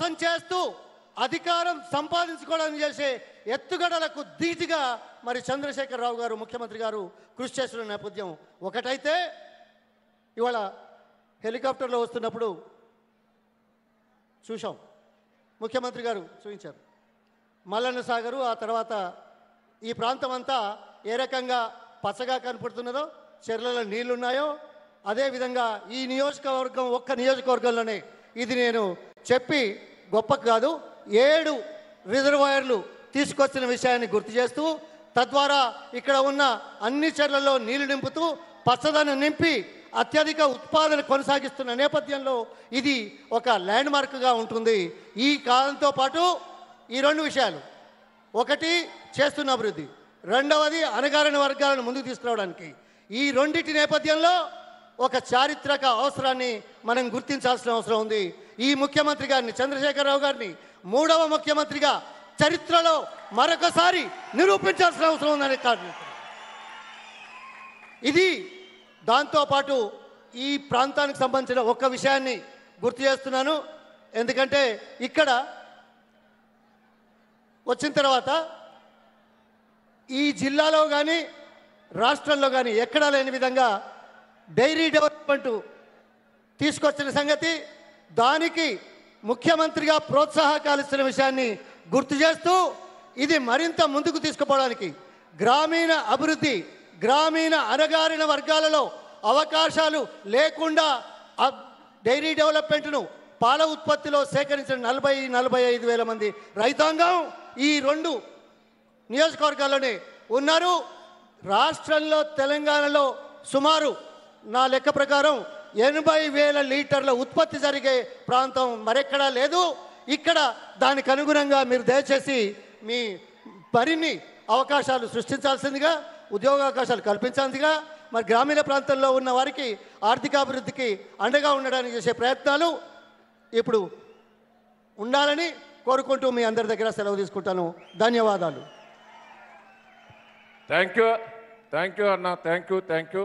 మోసం చేస్తూ అధికారం సంపాదించుకోవడానికి చేసే ఎత్తుగడలకు ధీటుగా మరి చంద్రశేఖరరావు గారు ముఖ్యమంత్రి గారు కృషి చేస్తున్న నేపథ్యం ఒకటైతే ఇవాళ హెలికాప్టర్లో వస్తున్నప్పుడు చూశాం. ముఖ్యమంత్రి గారు చూపించారు. మల్లన్న సాగరు ఆ తర్వాత ఈ ప్రాంతం అంతా ఏ రకంగా పచ్చగా కనపడుతున్నదో చెర్లలో నీళ్ళున్నాయో అదేవిధంగా ఈ నియోజకవర్గం ఒక్క నియోజకవర్గంలోనే ఇది నేను చెప్పి గొప్ప కాదు ఏడు రిజర్వాయర్లు తీసుకొచ్చిన విషయాన్ని గుర్తు చేస్తూ తద్వారా ఇక్కడ ఉన్న అన్ని చెర్లలో నీళ్ళు నింపుతూ పచ్చదనం నింపి అత్యధిక ఉత్పాదన కొనసాగిస్తున్న నేపథ్యంలో ఇది ఒక ల్యాండ్ మార్క్గా ఉంటుంది. ఈ కాలంతో పాటు ఈ రెండు విషయాలు. ఒకటి చేస్తున్న అభివృద్ధి. రెండవది అనగారిన వర్గాలను ముందుకు తీసుకురావడానికి. ఈ రెండింటి నేపథ్యంలో ఒక చారిత్రక అవసరాన్ని మనం గుర్తించాల్సిన అవసరం ఉంది. ఈ ముఖ్యమంత్రి గారిని చంద్రశేఖరరావు గారిని మూడవ ముఖ్యమంత్రిగా చరిత్రలో మరొకసారి నిరూపించాల్సిన అవసరం ఉందని కాదు ఇది దాంతోపాటు ఈ ప్రాంతానికి సంబంధించిన ఒక్క విషయాన్ని గుర్తు చేస్తున్నాను. ఎందుకంటే ఇక్కడ వచ్చిన తర్వాత ఈ జిల్లాలో కానీ రాష్ట్రంలో కానీ ఎక్కడా లేని విధంగా డైరీ డెవలప్మెంట్ తీసుకొచ్చిన సంగతి దానికి ముఖ్యమంత్రిగా ప్రోత్సాహకాలు ఇస్తున్న విషయాన్ని గుర్తు చేస్తూ ఇది మరింత ముందుకు తీసుకుపోవడానికి గ్రామీణ అభివృద్ధి గ్రామీణ అణగారిన వర్గాలలో అవకాశాలు లేకుండా డైరీ డెవలప్మెంట్ను పాల ఉత్పత్తిలో సేకరించిన నలభై నలభై ఐదు వేల మంది రైతాంగం ఈ రెండు నియోజకవర్గాల్లోనే ఉన్నారు. రాష్ట్రంలో తెలంగాణలో సుమారు నా లెక్క ప్రకారం ఎనభై వేల లీటర్ల ఉత్పత్తి జరిగే ప్రాంతం మరెక్కడా లేదు. ఇక్కడ దానికి అనుగుణంగా మీరు దయచేసి మీ మరిన్ని అవకాశాలు సృష్టించాల్సిందిగా ఉద్యోగ అవకాశాలు కల్పించాల్సిందిగా మరి గ్రామీణ ప్రాంతంలో ఉన్న వారికి ఆర్థికాభివృద్ధికి అండగా ఉండడానికి చేసే ప్రయత్నాలు ఇప్పుడు ఉండాలని కోరుకుంటూ మీ అందరి దగ్గర సెలవు తీసుకుంటాను. ధన్యవాదాలు. థ్యాంక్ యూ థ్యాంక్ యూ అన్న. Thank you thank you